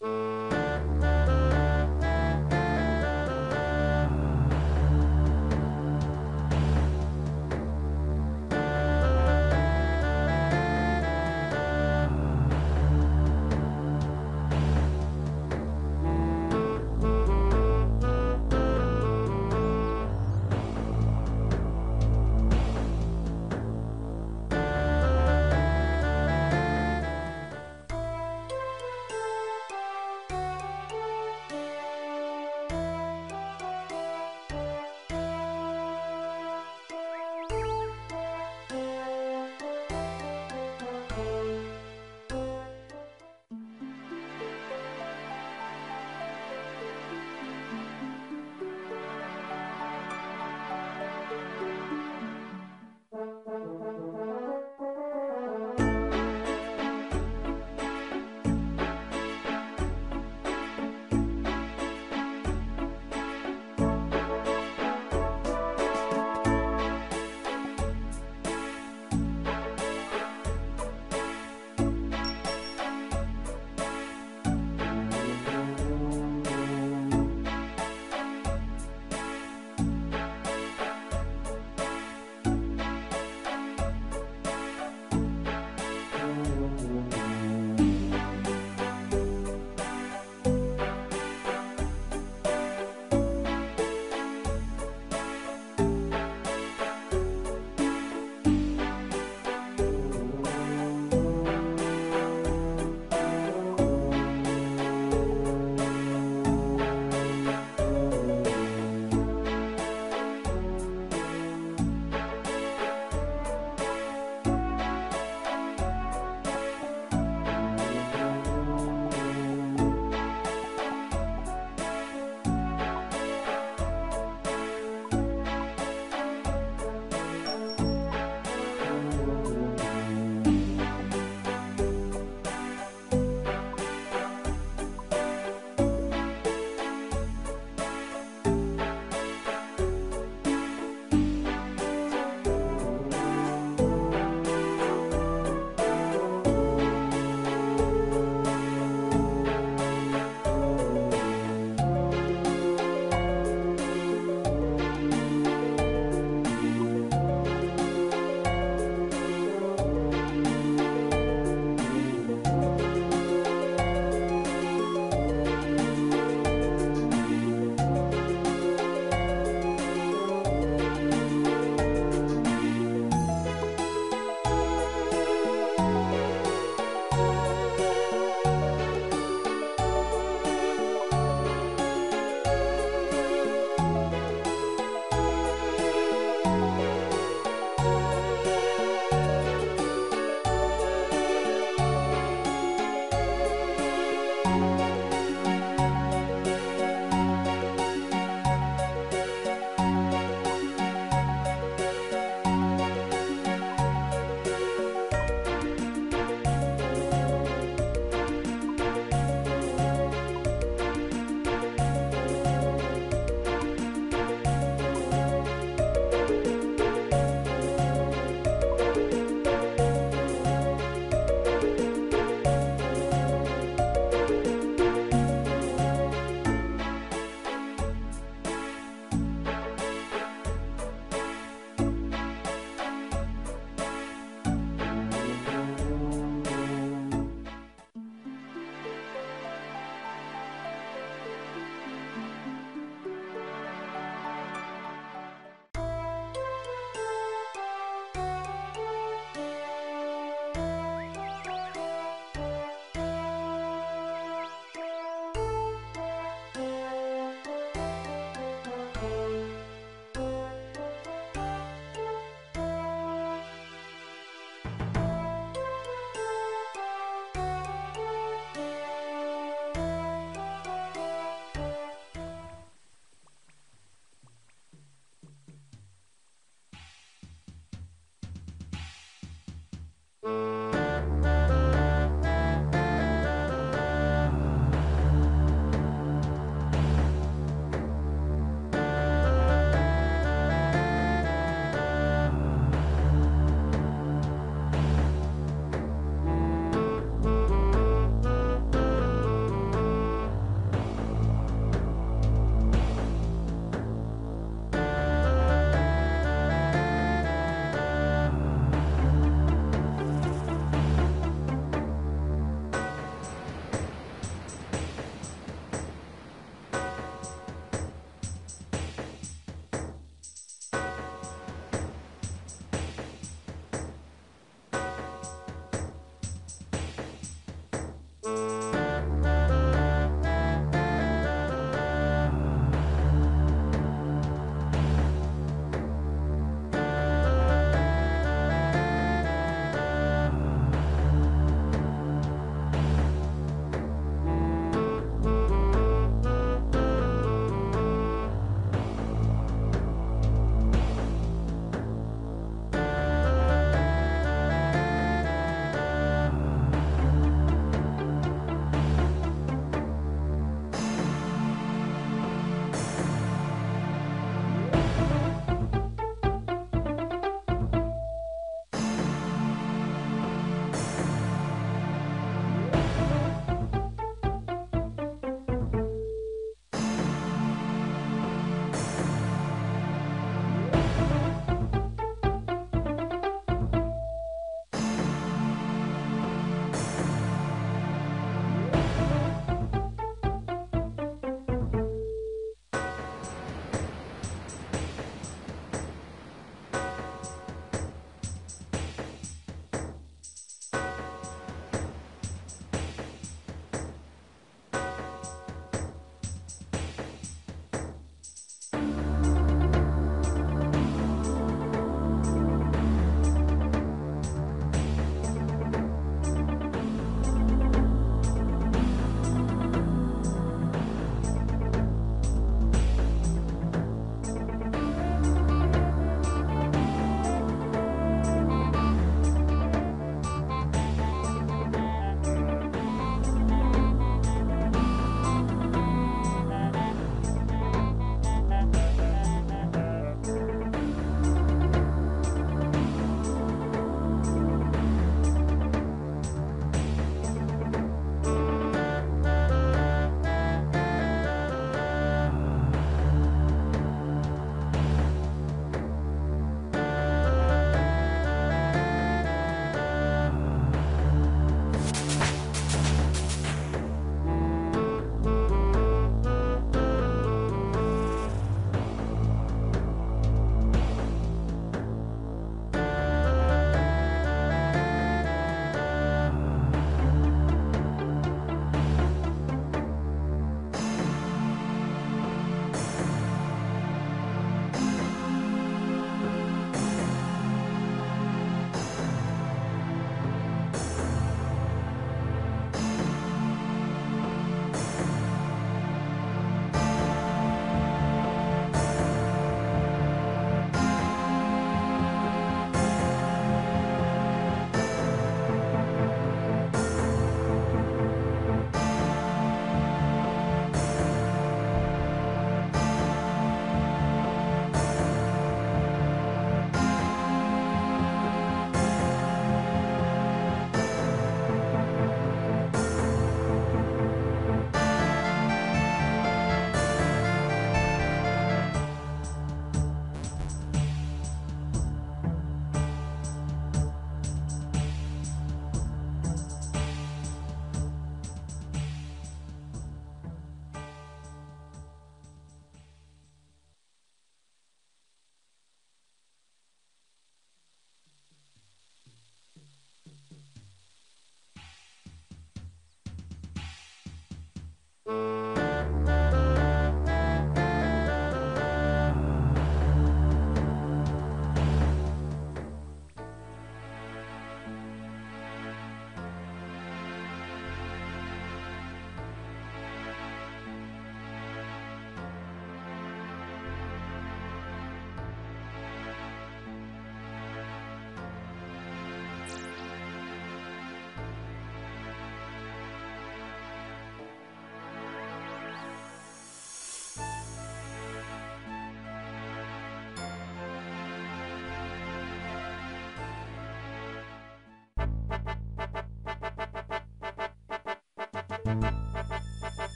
Música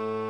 Mm-hmm.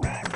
back.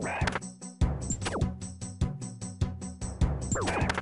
Rack. Rack.